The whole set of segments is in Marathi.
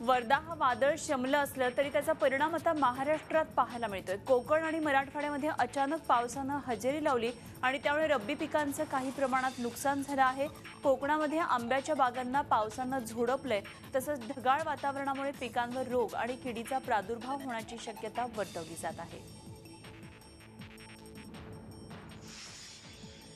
वर्धा हा वादळ शमलं असलं तरी त्याचा परिणाम आता महाराष्ट्रात पाहायला मिळतोय. कोकण आणि मराठवाड्यामध्ये अचानक पावसानं हजेरी लावली आणि त्यामुळे रब्बी पिकांचं काही प्रमाणात नुकसान झालं आहे. कोकणामध्ये आंब्याच्या बागांना पावसानं झोडपलंय. तसंच ढगाळ वातावरणामुळे पिकांवर रोग आणि किडीचा प्रादुर्भाव होण्याची शक्यता वर्तवली जात आहे.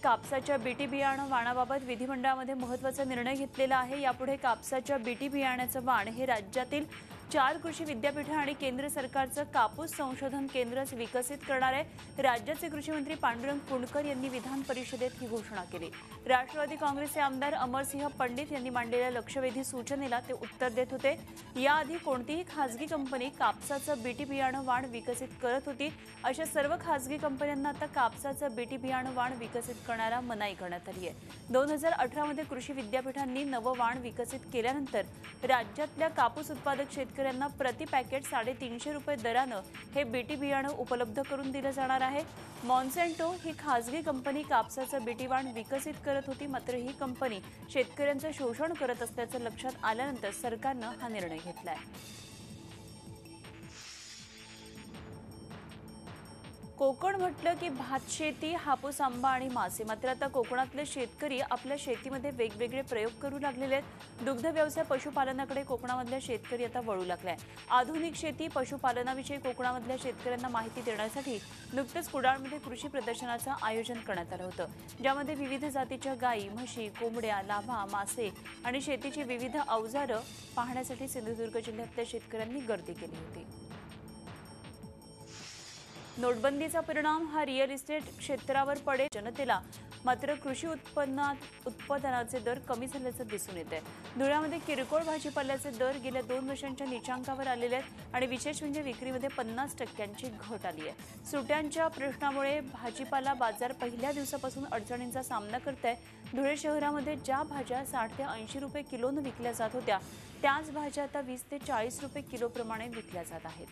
कापसाच्या बीटी बियाणं वाणाबाबत विधिमंडळामध्ये महत्त्वाचा निर्णय घेतलेला आहे. यापुढे कापसाच्या बीटी बियाण्याचं वाण हे राज्यातील चार कृषी विद्यापीठं आणि केंद्र सरकारचं कापूस संशोधन केंद्रच विकसित करणार आहे. राज्याचे कृषीमंत्री पांडुरंग पुणकर यांनी विधान परिषदेत ही घोषणा केली. राष्ट्रवादी काँग्रेसचे आमदार अमरसिंह पंडित यांनी मांडलेल्या लक्षवेधी सूचनेला ते उत्तर देत होते. याआधी कोणतीही खासगी कंपनी कापसाचं बीटी बियाणं वाण विकसित करत होती. अशा सर्व खासगी कंपन्यांना आता कापसाचं बीटी बियाणं वाण विकसित करण्याला मनाई करण्यात आली आहे. दोन हजार अठरामध्ये कृषी विद्यापीठांनी नवं वाण विकसित केल्यानंतर राज्यातल्या कापूस उत्पादक शेतकरी शेतकऱ्यांना प्रति पॅकेट साडेतीनशे रुपये दरानं हे बीटी बियाणं उपलब्ध करून दिलं जाणार आहे. मॉन्सेंटो ही खासगी कंपनी कापसाचं बीटी वाण विकसित करत होती मात्र ही कंपनी शेतकऱ्यांचं शोषण करत असल्याचं लक्षात आल्यानंतर सरकारनं हा निर्णय घेतला आहे कोकण म्हटलं की भात शेती हापूस आंबा आणि मासे. मात्र आता कोकणातले शेतकरी आपल्या शेतीमध्ये वेगवेगळे प्रयोग करू लागलेले आहेत. दुग्ध व्यवसाय पशुपालनाकडे कोकणामधल्या शेतकरी आता वळू लागलाय आधुनिक शेती पशुपालनाविषयी कोकणामधल्या शेतकऱ्यांना माहिती देण्यासाठी नुकतंच कुडाळमध्ये कृषी प्रदर्शनाचं आयोजन करण्यात आलं होतं. ज्यामध्ये विविध जातीच्या गायी म्हशी कोंबड्या लाभा मासे आणि शेतीची विविध अवजारं पाहण्यासाठी सिंधुदुर्ग जिल्ह्यातल्या शेतकऱ्यांनी गर्दी केली होती. नोटबंदीचा परिणाम हा रिअल इस्टेट क्षेत्रावर पडेल. जनतेला मात्र कृषी उत्पन्नात उत्पादनाचे दर कमी झाल्याचं दिसून येत आहे धुळ्यामध्ये किरकोळ भाजीपाल्याचे दर गेल्या दोन वर्षांच्या निचांकावर आलेले आहेत आणि विशेष म्हणजे विक्रीमध्ये पन्नास टक्क्यांची घट आली आहे. सुट्यांच्या प्रश्नामुळे भाजीपाला बाजार पहिल्या दिवसापासून अडचणींचा सामना करत आहे धुळे शहरामध्ये ज्या भाज्या साठ ते ऐंशी रुपये किलोनं विकल्या जात होत्या त्याच भाज्या आता वीस ते चाळीस रुपये किलोप्रमाणे विकल्या जात आहेत.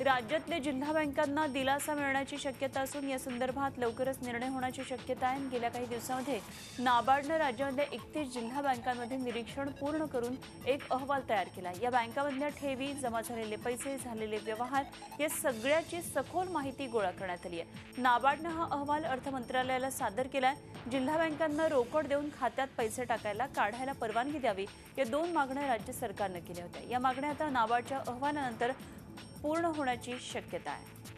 राज्यातल्या जिल्हा बँकांना दिलासा मिळण्याची शक्यता असून या संदर्भात लवकरच निर्णय होण्याची शक्यता आहे. आणि गेल्या काही दिवसांमध्ये नाबार्डनं राज्यामधल्या एकतीस जिल्हा बँकांमध्ये निरीक्षण पूर्ण करून एक अहवाल तयार केला. या बँकामधल्या ठेवी जमा झालेले पैसे झालेले व्यवहार या सगळ्याची सखोल माहिती गोळा करण्यात आली आहे. नाबार्डनं हा अहवाल अर्थ मंत्रालयाला सादर केलाय. जिल्हा बँकांना रोकड देऊन खात्यात पैसे टाकायला काढायला परवानगी द्यावी या दोन मागण्या राज्य सरकारनं केल्या होत्या. या मागण्या आता नाबार्डच्या अहवालानंतर पूर्ण होण्याची शक्यता आहे.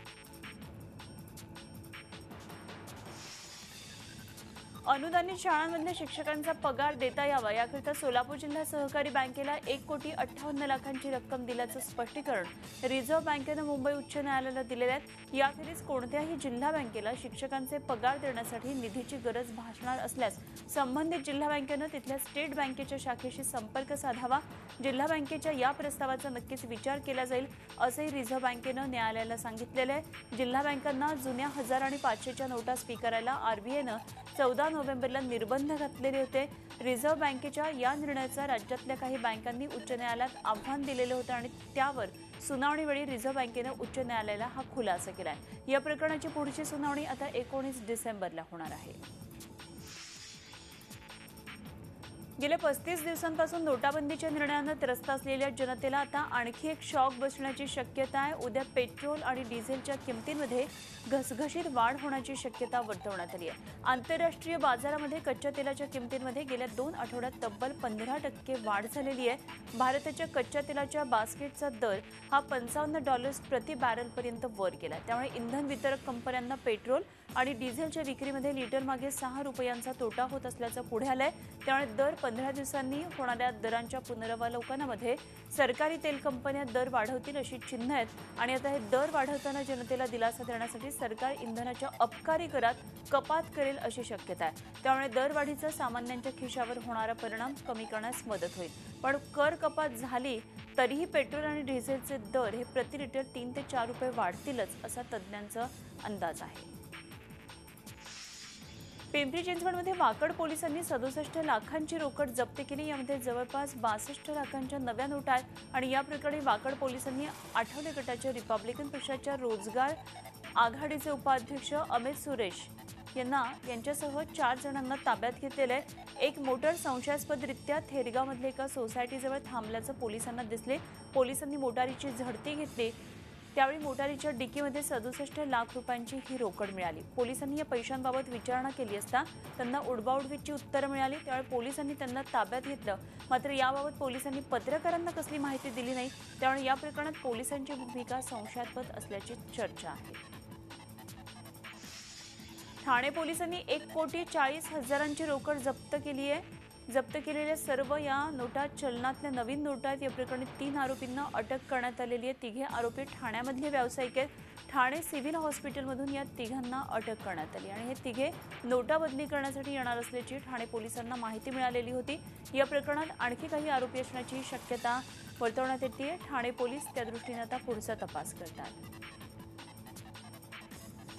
अनुदानित शाळांमधल्या शिक्षकांचा पगार देता यावा. याकरिता सोलापूर जिल्हा सहकारी बँकेला एक कोटी अठ्ठावन्न लाखांची रक्कम दिल्याचं स्पष्टीकरण रिझर्व्ह बँकेनं मुंबई उच्च न्यायालयाला दिलेलं आहे. याखेरीज कोणत्याही जिल्हा बँकेला शिक्षकांचे पगार देण्यासाठी निधीची गरज भासणार असल्यास संबंधित जिल्हा बँकेनं तिथल्या स्टेट बँकेच्या शाखेशी संपर्क साधावा. जिल्हा बँकेच्या या प्रस्तावाचा नक्कीच विचार केला जाईल असंही रिझर्व्ह बँकेनं न्यायालयाला सांगितलेलं आहे. जिल्हा बँकांना जुन्या हजार आणि पाचशेच्या नोटा स्वीकारायला आरबीआयनं चौदा नोव्हेंबरला निर्बंध घातलेले होते. रिझर्व्ह बँकेच्या या निर्णयाचा राज्यातल्या काही बँकांनी उच्च न्यायालयात आव्हान दिलेलं होतं आणि त्यावर सुनावणीवेळी रिझर्व्ह बँकेनं उच्च न्यायालयाला हा खुलासा केलाय. या प्रकरणाची पुढची सुनावणी आता एकोणीस डिसेंबरला होणार आहे. गेल्या पस्तीस दिवसांपासून नोटाबंदीच्या निर्णयानं त्रस्त असलेल्या जनतेला आता आणखी एक शॉक बसण्याची शक्यता आहे. उद्या पेट्रोल आणि डिझेलच्या किमतींमध्ये घसघशीत वाढ होण्याची शक्यता वर्तवण्यात आली आहे. आंतरराष्ट्रीय बाजारामध्ये कच्च्या तेलाच्या किमतींमध्ये गेल्या दोन आठवड्यात तब्बल पंधरा टक्के वाढ झालेली आहे. भारताच्या कच्च्या तेलाच्या बास्केटचा दर हा पंचावन्न डॉलर्स प्रति बॅरलपर्यंत वर गेला त्यामुळे इंधन वितरक कंपन्यांना पेट्रोल आणि डिझेलच्या विक्रीमध्ये लिटर मागे सहा रुपयांचा तोटा होत असल्याचं पुढे आलंय. त्यामुळे दर पंधरा दिवसांनी होणाऱ्या दरांच्या पुनरावलोकनामध्ये सरकारी तेल कंपन्या दर वाढवतील अशी चिन्ह आहेत. आणि आता हे दर वाढवताना जनतेला दिलासा देण्यासाठी सरकार इंधनाच्या अपकारी करात कपात करेल अशी शक्यता आहे. त्यामुळे दरवाढीचा सामान्यांच्या खिशावर होणारा परिणाम कमी करण्यास मदत होईल. पण कर कपात झाली तरीही पेट्रोल आणि डिझेलचे दर हे प्रति लिटर तीन ते चार रुपये वाढतीलच असा तज्ज्ञांचा अंदाज आहे. पिंपरी चिंचवडमध्ये वाकड पोलिसांनी सदुसष्ट लाखांची रोकड जप्त केली. यामध्ये जवळपास बासष्ट लाखांच्या नव्या नोटा आहेत आणि या प्रकरणी वाकड पोलिसांनी आठवले गटाच्या रिपब्लिकन पक्षाच्या रोजगार आघाडीचे उपाध्यक्ष अमित सुरेश यांना यांच्यासह चार जणांना ताब्यात घेतलेलं आहे. एक मोटर संशयास्पदरित्या थेरगावमधल्या एका सोसायटीजवळ थांबल्याचं पोलिसांना दिसले. पोलिसांनी मोटारीची झडती घेतली. त्यावेळी मोटारीच्या डिकीमध्ये सदुसष्ट लाख रुपयांची ही रोकड मिळाली. पोलिसांनी या पैशांबाबत विचारणा केली असता त्यांना उडबाउडवीची उत्तरं मिळाली. त्यावेळी पोलिसांनी त्यांना ताब्यात घेतलं. मात्र याबाबत पोलिसांनी पत्रकारांना कसली माहिती दिली नाही त्यामुळे या प्रकरणात पोलिसांची भूमिका संशयास्पद असल्याची चर्चा आहे. ठाणे पोलिसांनी एक कोटी चाळीस हजारांची रोकड जप्त केली आहे. जप्त केलेल्या सर्व या नोटा चलनातल्या नवीन नोटा आहेत. या प्रकरणी तीन आरोपींना अटक करण्यात आलेली आहे. तिघे आरोपी ठाण्यामधले व्यावसायिक आहेत. ठाणे सिव्हिल हॉस्पिटलमधून या तिघांना अटक करण्यात आली आणि हे तिघे नोटा बदली करण्यासाठी येणार असल्याची ठाणे पोलिसांना माहिती मिळालेली होती. या प्रकरणात आणखी काही आरोपी असण्याची शक्यता वर्तवण्यात येते. ठाणे पोलीस त्या दृष्टीने आता पुढचा तपास करतात.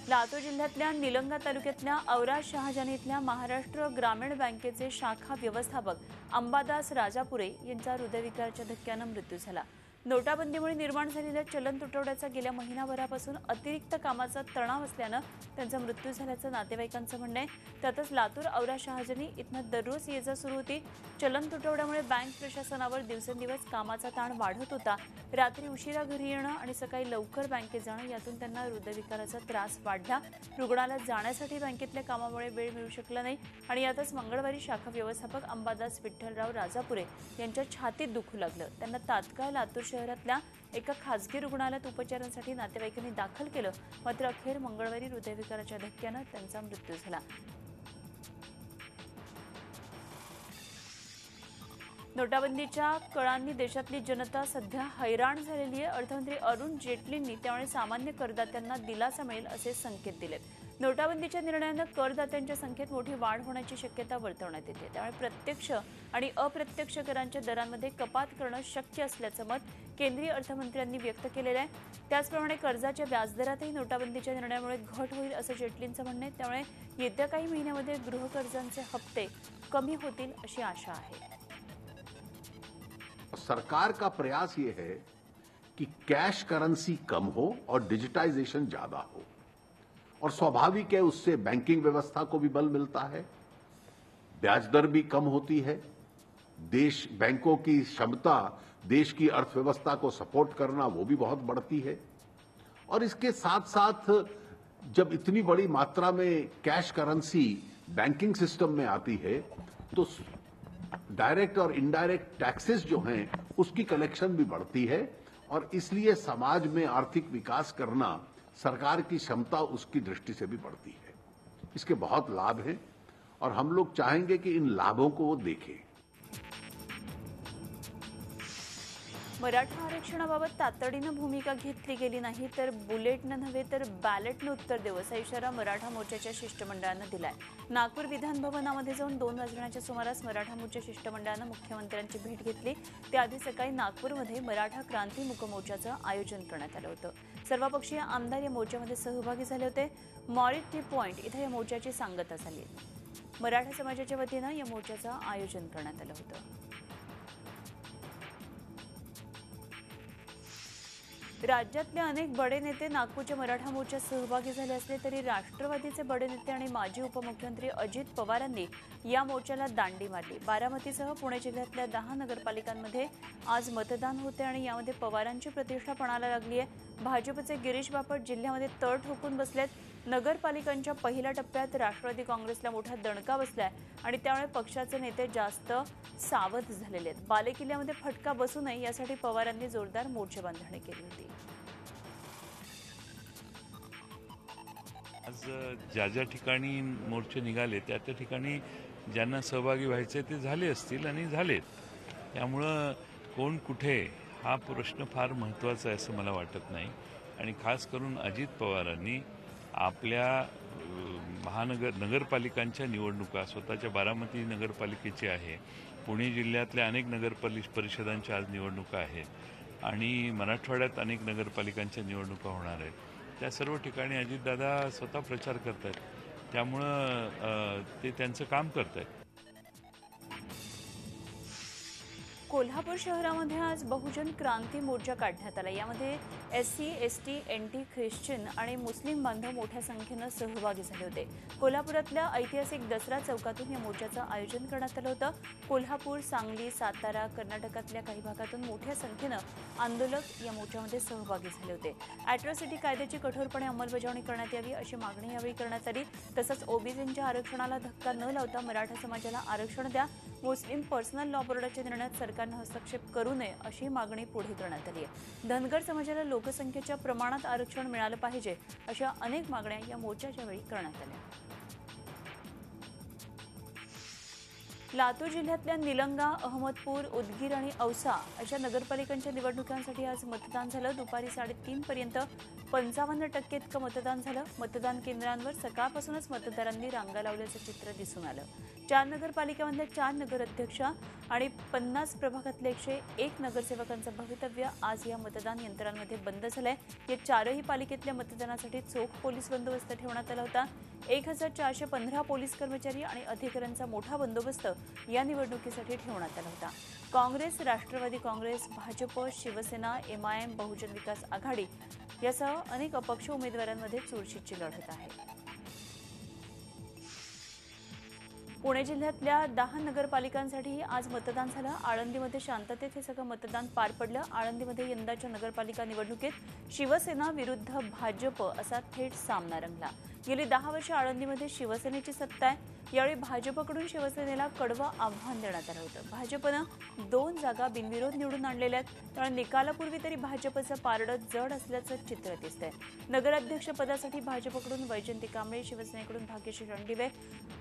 लातूर जिल्ह्यातल्या निलंगा तालुक्यातल्या औरा शहाजानी इथल्या महाराष्ट्र ग्रामीण बँकेचे शाखा व्यवस्थापक अंबादास राजापुरे यांचा हृदयविकाराच्या धक्क्यानं मृत्यू झाला. नोटाबंदीमुळे निर्माण झालेल्या चलन तुटवड्याचा गेल्या महिनाभरापासून अतिरिक्त कामाचा तणाव असल्यानं त्यांचा मृत्यू झाल्याचं नातेवाईकांचं म्हणणं आहे. त्यातच लातूर औरा शहाजनी इथनं दररोज ये जा सुरू होती. चलन तुटवड्यामुळे बँक प्रशासनावर दिवसेंदिवस कामाचा ताण वाढत होता. रात्री उशिरा घरी येणं आणि सकाळी लवकर बँकेत जाणं यातून त्यांना हृदयविकाराचा त्रास वाढला. रुग्णालयात जाण्यासाठी बँकेतल्या कामामुळे वेळ मिळू शकला नाही आणि यातच मंगळवारी शाखा व्यवस्थापक अंबादास विठ्ठलराव राजापुरे यांच्या छातीत दुखू लागलं. त्यांना तात्काळ लातूर शहरातल्या एका खासगी रुग्णालयात उपचारांसाठी नातेवाईकांनी दाखल केलं. मात्र अखेर मंगळवारी हृदयविकाराच्या धक्क्यानं त्यांचा मृत्यू झाला. नोटाबंदीच्या कळांनी देशातली जनता सध्या हैराण झालेली आहे. अर्थमंत्री अरुण जेटलींनी त्यामुळे सामान्य करदात्यांना दिलासा मिळेल असे संकेत दिलेत. नोटाबंदीच्या निर्णयानं करदात्यांच्या संख्येत मोठी वाढ होण्याची शक्यता वर्तवण्यात येते. त्यामुळे प्रत्यक्ष आणि अप्रत्यक्ष करांच्या दरांमध्ये कपात करणं शक्य असल्याचं मत केंद्रीय अर्थमंत्र्यांनी व्यक्त केलेलं आहे. त्याचप्रमाणे कर्जाच्या व्याजदरातही नोटाबंदीच्या निर्णयामुळे घट होईल असं जेटलींचं म्हणणं आहे. त्यामुळे येत्या काही महिन्यामध्ये गृहकर्जांचे हप्ते कमी होतील अशी आशा आहे. सरकार का प्रयास ये है कि कैश करेंसी कम हो और डिजिटाइजेशन ज्यादा हो? और स्वाभाविक है उससे बैंकिंग व्यवस्था को भी बल मिलता है। ब्याज दर भी कम होती है। देश, बैंकों की क्षमता, देश की अर्थव्यवस्था को सपोर्ट करना वो भी बहुत बढ़ती है। और इसके साथ साथ जब इतनी बड़ी मात्रा में कैश करेंसी बैंकिंग सिस्टम में आती है तो डायरेक्ट और इनडायरेक्ट टैक्सेस जो हैं, उसकी कलेक्शन भी बढ़ती है। और इसलिए समाज में आर्थिक विकास करना सरकार की क्षमता उसकी दृष्टि से भी बढ़ती है। इसके बहुत लाभ हैं और हम लोग चाहेंगे कि इन लाभों को वो देखें। मराठा आरक्षणाबाबत तातडीनं भूमिका घेतली गेली नाही तर बुलेटनं नव्हे तर बॅलेटनं उत्तर देऊ असा इशारा मराठा मोर्चाच्या शिष्टमंडळानं दिलाय. नागपूर विधान भवनामध्ये जाऊन दोन वाजण्याच्या सुमारास मराठा मोर्चा शिष्टमंडळानं मुख्यमंत्र्यांची भेट घेतली. त्याआधी सकाळी नागपूरमध्ये मराठा क्रांती मुकमोर्चाचं आयोजन करण्यात आलं होतं. सर्वपक्षीय आमदार या मोर्चामध्ये सहभागी झाले होते. मॉरिट टी पॉइंट इथं या मोर्चाची सांगता झाली. मराठा समाजाच्या वतीनं या मोर्चाचं आयोजन करण्यात आलं होतं. राज्यातले अनेक बडे नेते नागपूरच्या मराठा मोर्चात सहभागी झाले असले तरी राष्ट्रवादीचे बडे नेते आणि माजी उपमुख्यमंत्री अजित पवारांनी या मोर्चाला दांडी मारली. बारामतीसह पुणे जिल्ह्यातल्या दहा नगरपालिकांमध्ये आज मतदान होते आणि यामध्ये पवारांची प्रतिष्ठा पणाला लागली आहे भाजपचे गिरीश बापट जिल्ह्यामध्ये तळ ठोकून बसलेत. नगरपालिकांच्या पहिल्या टप्प्यात राष्ट्रवादी काँग्रेसला मोठा दणका बसलाय आणि त्यामुळे पक्षाचे नेते जास्त सावध झालेले आहेत. बालेकिल्ल्यामध्ये फटका बसू नये यासाठी पवारांनी जोरदार मोर्चेबांधणी केली होती. आज ज्या ज्या ठिकाणी मोर्चे निघाले त्या त्या ठिकाणी ज्यांना सहभागी व्हायचे ते झाले असतील आणि झालेत. त्यामुळं कोण कुठे हा प्रश्न फार महत्त्वाचा आहे असं मला वाटत नाही. आणि खास करून अजित पवारांनी आपल्या महानगर नगरपालिकांच्या निवडणुका स्वतःच्या बारामती नगरपालिकेची आहे. पुणे जिल्ह्यातल्या अनेक नगरपालि परिषदांच्या आज निवडणुका आहेत. आणि मराठवाड्यात अनेक नगरपालिकांच्या निवडणुका होणार आहेत. त्या सर्व ठिकाणी अजितदादा स्वतः प्रचार करत आहेत त्यामुळं ते त्यांचं काम करत आहेत कोल्हापूर शहरामध्ये आज बहुजन क्रांती मोर्चा काढण्यात आला. यामध्ये S C S T N T Christian आणि मुस्लिम बांधव मोठ्या संख्येनं सहभागी झाले होते. कोल्हापुरातल्या ऐतिहासिक दसरा चौकातून या मोर्चाचं आयोजन करण्यात आलं होतं. कोल्हापूर सांगली सातारा कर्नाटकातल्या काही भागातून मोठ्या संख्येनं आंदोलक या मोर्चामध्ये सहभागी झाले होते. अॅट्रॉसिटी कायद्याची कठोरपणे अंमलबजावणी करण्यात यावी अशी मागणी यावेळी करण्यात आली. तसंच ओबीसींच्या आरक्षणाला धक्का न लावता मराठा समाजाला आरक्षण द्या. मुस्लिम पर्सनल लॉ बोर्डाच्या निर्णयात सरकार सरकारनं हस्तक्षेप करू नये अशी मागणी पुढे करण्यात आली आहे. धनगर समाजाला लोकसंख्येच्या प्रमाणात आरक्षण मिळालं पाहिजे अशा अनेक मागण्या या मोर्चाच्या वेळी करण्यात आल्या. लातूर जिल्ह्यातल्या निलंगा अहमदपूर उदगीर आणि औसा अशा नगरपालिकांच्या निवडणुकांसाठी आज मतदान झालं. दुपारी साडेतीन पर्यंत पंचावन्न टक्के इतकं मतदान झालं. मतदान केंद्रांवर सकाळपासूनच मतदारांनी रांगा लावल्याचं चित्र दिसून आलं. चार नगरपालिकांमधल्या चार नगराध्यक्ष आणि पन्नास प्रभागातले एकशे एक नगरसेवकांचं भवितव्य आज या मतदान यंत्रांमध्ये बंद झालंय. या चारही पालिकेतल्या मतदानासाठी चोख पोलीस बंदोबस्त ठेवण्यात आला होता. एक हजार चारशे पंधरा पोलीस कर्मचारी आणि अधिकाऱ्यांचा मोठा बंदोबस्त या निवडणुकीसाठी ठेवण्यात आला होता. काँग्रेस राष्ट्रवादी काँग्रेस भाजप शिवसेना एमआयएम बहुजन विकास आघाडी यासह अनेक अपक्ष उमेदवारांमध्ये चुरशीची लढत आहे. पुणे जिल्ह्यातल्या दहा नगरपालिकांसाठी आज मतदान झालं. आळंदीमध्ये शांततेत हे सगळं मतदान पार पडलं. आळंदीमध्ये यंदाच्या नगरपालिका निवडणुकीत शिवसेना विरुद्ध भाजप असा थेट सामना रंगला. गेली दहा वर्ष आळंदीमध्ये शिवसेनेची सत्ता आहे. यावेळी भाजपकडून शिवसेनेला कडवं आव्हान देण्यात आलं होतं. भाजपनं दोन जागा बिनविरोध निवडून आणलेल्या आहेत. त्यामुळे निकालापूर्वी तरी भाजपचं पारडं जड असल्याचं चित्र दिसतंय. नगराध्यक्षपदासाठी भाजपकडून वैजंती कांबळे शिवसेनेकडून भाग्यश्री रणदिवे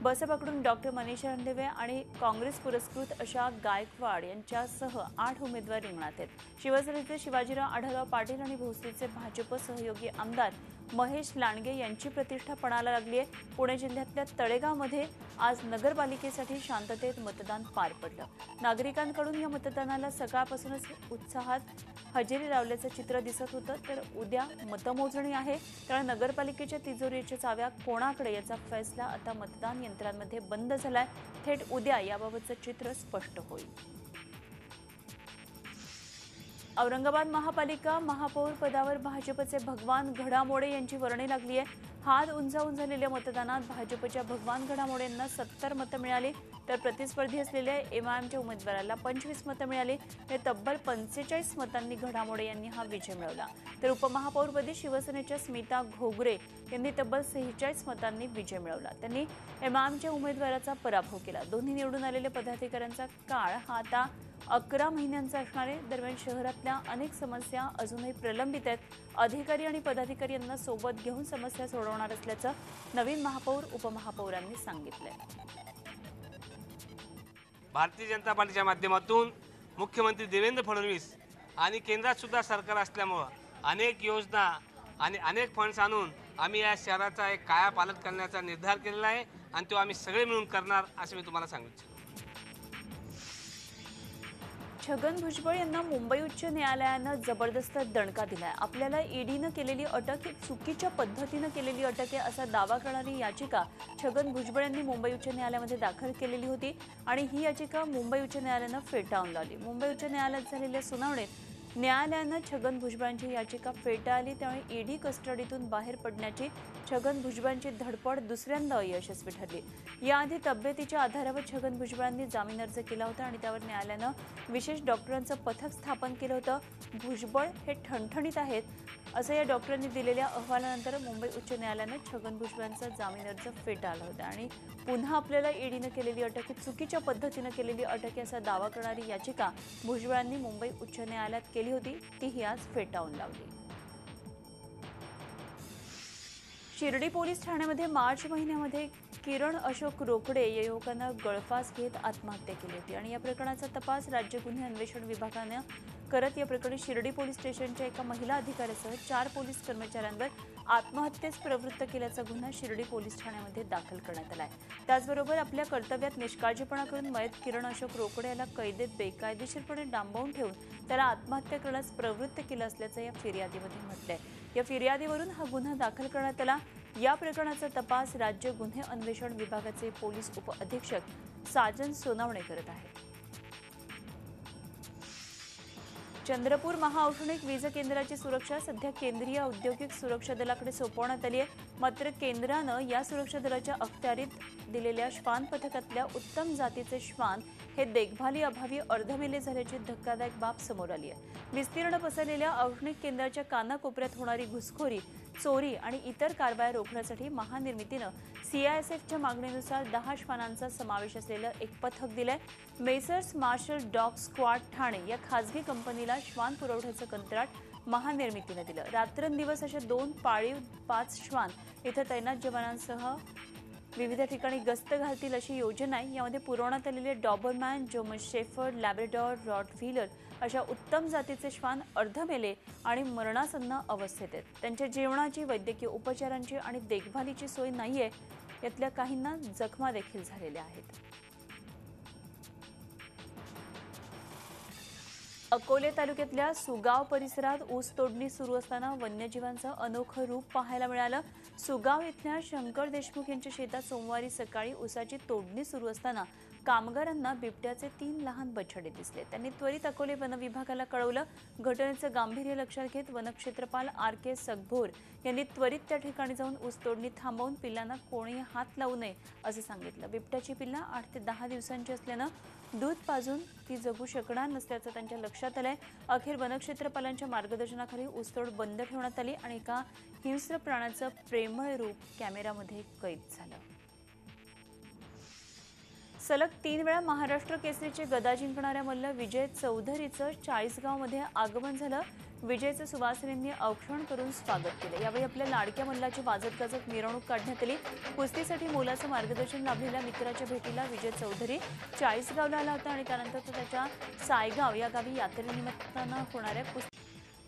बसपाकडून डॉक्टर मनीषा रणदिवे आणि काँग्रेस पुरस्कृत अशा गायकवाड यांच्यासह आठ उमेदवार रिंगणात आहेत. शिवसेनेचे शिवाजीराव आढळराव पाटील आणि भोसरीचे भाजप सहयोगी आमदार महेश लांडगे यांची प्रतिष्ठा पणाला लागली आहे. पुणे जिल्ह्यातल्या तळेगावमध्ये आज नगरपालिकेसाठी शांततेत मतदान पार पडलं. नागरिकांकडून या मतदानाला सकाळपासूनच उत्साहात हजेरी लावल्याचं चित्र दिसत होतं. तर उद्या मतमोजणी आहे. त्यामुळे नगरपालिकेच्या तिजोरीच्या चाव्या कोणाकडे याचा फैसला आता मतदान यंत्रांमध्ये बंद झालाय. थेट उद्या याबाबतचं चित्र स्पष्ट होईल. औरंगाबाद महापालिका महापौर पदावर भाजपचे भगवान घडामोडे यांची वर्णी लागली आहे. हात उंचावून झालेल्या मतदानात भाजपच्या भगवान घडामोडे यांना सत्तर मतं मिळाली तर प्रतिस्पर्धी असलेल्या एमआयएमच्या उमेदवाराला पंचवीस मतं मिळाली. तर तब्बल पंचेचाळीस मतांनी घडामोडे यांनी हा विजय मिळवला. तर उपमहापौरपदी शिवसेनेच्या स्मिता घोगरे यांनी तब्बल सेहेचाळीस मतांनी विजय मिळवला. त्यांनी एमआयएमच्या उमेदवाराचा पराभव केला. दोन्ही निवडून आलेल्या पदाधिकाऱ्यांचा काळ हा आता अकरा महिन्यांचा असणार आहे दरम्यान शहरातल्या अनेक समस्या अजूनही प्रलंबित आहेत. अधिकारी आणि पदाधिकारी यांना सोबत घेऊन समस्या सोडवणार असल्याचं नवीन महापौर उपमहापौरांनी सांगितलंय. भारतीय जनता पार्टीच्या माध्यमातून मुख्यमंत्री देवेंद्र फडणवीस आणि केंद्रात सुद्धा सरकार असल्यामुळं अनेक योजना आणि अनेक फंड्स आणून आम्ही या शहराचा एक कायापालट करण्याचा निर्धार केलेला आहे आणि तो आम्ही सगळे मिळून करणार असं मी तुम्हाला सांगू इच्छितो. छगन भुजबळ यांना मुंबई उच्च न्यायालयानं जबरदस्त दणका दिलाय. आपल्याला ईडीनं केलेली अटक ही चुकीच्या पद्धतीनं केलेली अटक आहे असा दावा करणारी याचिका छगन भुजबळ यांनी मुंबई उच्च न्यायालयामध्ये दाखल केलेली होती आणि ही याचिका मुंबई उच्च न्यायालयानं फेटाळून लावली. मुंबई उच्च न्यायालयात झालेल्या सुनावणीत न्यायालयानं छगन भुजबळांची याचिका फेटाळली त्यामुळे ईडी कस्टडीतून बाहेर पडण्याची छगन भुजबळांची धडपड दुसऱ्यांदा अयशस्वी ठरली. याआधी तब्येतीच्या आधारावर छगन भुजबळांनी जामीन अर्ज केला होता आणि त्यावर न्यायालयानं विशेष डॉक्टरांचं पथक स्थापन केलं होतं. भुजबळ हे ठणठणीत आहेत असं या डॉक्टरांनी दिलेल्या अहवालानंतर मुंबई उच्च न्यायालयानं छगन भुजबळांचा जामीन अर्ज फेटाळला होता. आणि पुन्हा आपल्याला ईडीनं केलेली अटक ही चुकीच्या पद्धतीनं केलेली अटक आहे असा दावा करणारी याचिका भुजबळांनी मुंबई उच्च न्यायालयात केली केली होती तीही आज फेटाळून लावली. शिर्डी पोलीस ठाण्यामध्ये मार्च महिन्यामध्ये किरण अशोक रोकडे या युवकानं गळफास घेत आत्महत्या केली होती. आणि या प्रकरणाचा तपास राज्य गुन्हे अन्वेषण विभागानं करत या प्रकरणी शिर्डी पोलीस स्टेशनच्या एका महिला अधिकाऱ्यासह चार पोलीस कर्मचाऱ्यांवर आत्महत्येस प्रवृत्त केल्याचा गुन्हा शिर्डी पोलीस ठाण्यामध्ये दाखल करण्यात आला आहे त्याचबरोबर आपल्या कर्तव्यात निष्काळजीपणा करून मयत किरण अशोक रोकडे याला कैदेत बेकायदेशीरपणे डांबवून ठेवून त्याला आत्महत्या करण्यास प्रवृत्त केलं असल्याचं या फिर्यादीमध्ये म्हटलंय. या फिर्यादीवरून हा गुन्हा दाखल करण्यात आला. या प्रकरणाचा तपास राज्य गुन्हे अन्वेषण विभागाचे पोलीस उपअधीक्षक साजन सोनावणे करत आहेत. चंद्रपूर महाऔष्णिक वीज केंद्राची सुरक्षा सध्या केंद्रीय औद्योगिक सुरक्षा दलाकडे सोपवण्यात आली आहे. मात्र केंद्रानं या सुरक्षा दलाच्या अखत्यारीत दिलेल्या श्वान पथकातल्या उत्तम जातीचे श्वान हे देखभाली अभावी अर्धमेले झाल्याची धक्कादायक बाब समोर आली आहे. विस्तीर्ण पसरलेल्या औष्णिक केंद्राच्या कानाकोपऱ्यात होणारी घुसखोरी चोरी आणि इतर कारवाया रोखण्यासाठी महानिर्मितीनं सीआयएसएफच्या मागणीनुसार दहा श्वानांचा समावेश असलेलं एक पथक दिलंय. Messrs marshal dog squad Thane या खासगी कंपनीला श्वान पुरवठ्याचं कंत्राट महानिर्मितीनं दिलं. रात्रंदिवस अशा दोन पाळीव पाच श्वान इथं तैनात जवानांसह विविध ठिकाणी गस्त घालतील अशी योजना आहे. यामध्ये पुरवण्यात आलेले doberman German shepherd labrador rottweiler अशा उत्तम जातीचे श्वान अर्धमेले आणि मरणासन्न अवस्थेत आहेत. त्यांच्या जेवणाची वैद्यकीय उपचारांची आणि देखभालीची सोय नाही आहे यातल्या काहींना जखमा देखील झालेल्या आहेत. अकोले तालुक्यातल्या सुगाव परिसरात ऊस तोडणी सुरू असताना वन्यजीवांचं अनोखं रूप पाहायला मिळालं. सुगाव इथल्या शंकर देशमुख यांच्या शेतात सोमवारी सकाळी ऊसाची तोडणी सुरू असताना कामगारांना बिबट्याचे तीन लहान बछडे दिसले. त्यांनी त्वरित अकोले वनविभागाला कळवलं. घटनेचं गांभीर्य लक्षात घेत वनक्षेत्रपाल आर के सगभोर यांनी त्वरित त्या ठिकाणी जाऊन ऊस तोडणी थांबवून पिल्लांना कोणीही हात लावू नये असं सांगितलं. बिबट्याची पिल्ला आठ ते दहा दिवसांची असल्यानं दूध पाजून ती जगू शकणार नसल्याचं त्यांच्या लक्षात आलंय. अखेर वनक्षेत्रपालांच्या मार्गदर्शनाखाली ऊसतोड बंद ठेवण्यात आली आणि एका हिंस्र प्राण्याचं प्रेमळ रूप कॅमेऱ्यामध्ये कैद झालं. सलग तीन वेळा महाराष्ट्र केसरीचे गदा जिंकणाऱ्या मल्ल विजय चौधरीचं चाळीसगावमध्ये आगमन झालं. विजयचं सुवासिनींनी औक्षण करून स्वागत केलं. यावेळी आपल्या लाडक्या मल्लाची वाजत गाजत मिरवणूक काढण्यात आली. कुस्तीसाठी मोलाचं मार्गदर्शन लाभलेल्या मित्राच्या भेटीला विजय चौधरी चाळीसगावला आला होता आणि त्यानंतर तो त्याच्या सायगाव या गावी यात्रेनिमित्तानं होणाऱ्या कुस्ती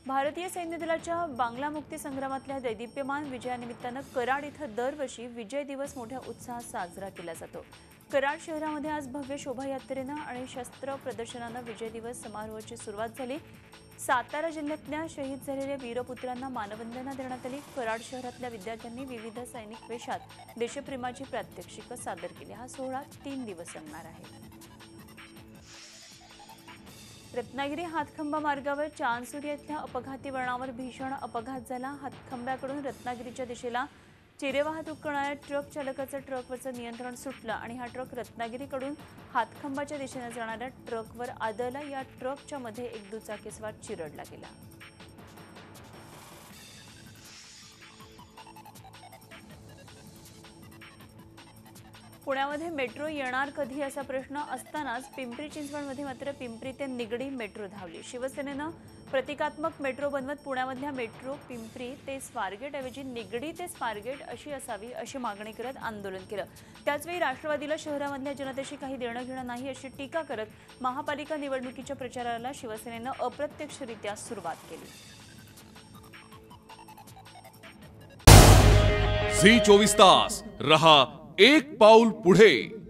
भारतीय सैन्य दलाच्या बांगला मुक्ती संग्रामातल्या दैदिप्यमान विजयानिमित्तानं कराड इथं दरवर्षी विजय दिवस मोठ्या उत्साहात साजरा केला जातो. कराड शहरामध्ये आज भव्य शोभायात्रेनं आणि शस्त्र प्रदर्शनानं विजय दिवस समारोहाची सुरुवात झाली. सातारा जिल्ह्यातल्या शहीद झालेल्या वीरपुत्रांना मानवंदना देण्यात आली. कराड शहरातल्या विद्यार्थ्यांनी विविध सैनिक वेशात देशप्रेमाची प्रात्यक्षिकं सादर केली. हा सोहळा तीन दिवस रंगणार आहे. रत्नागिरी हातखंबा मार्गावर चांदसूर येथल्या अपघाती वळणावर भीषण अपघात झाला. हातखंब्याकडून रत्नागिरीच्या दिशेला वाहतूक करणाऱ्या ट्रक चालकाचं ट्रकवरचं नियंत्रण सुटलं आणि हा ट्रक रत्नागिरीकडून हातखंबाच्या दिशेने जाणाऱ्या ट्रकवर आदळला. या ट्रकच्या मध्ये एक दुचाकीस्वार चिरडला गेला. पुण्यामध्ये मेट्रो येणार कधी असा प्रश्न असतानाच पिंपरी चिंचवडमध्ये मात्र पिंपरी ते निगडी मेट्रो धावली. शिवसेनेनं प्रतिकात्मक मेट्रो बनवत पुण्यामधल्या मेट्रो पिंपरी ते स्वारगेट ऐवजी निगडी ते स्वारगेट अशी असावी अशी मागणी करत आंदोलन केलं. त्याचवेळी राष्ट्रवादीला शहरामधल्या जनतेशी काही देणं घेणं नाही अशी टीका करत महापालिका निवडणुकीच्या प्रचाराला शिवसेनेनं अप्रत्यक्षरित्या सुरुवात केली. झी चोवीस तास. रहा एक पाऊल पुढे.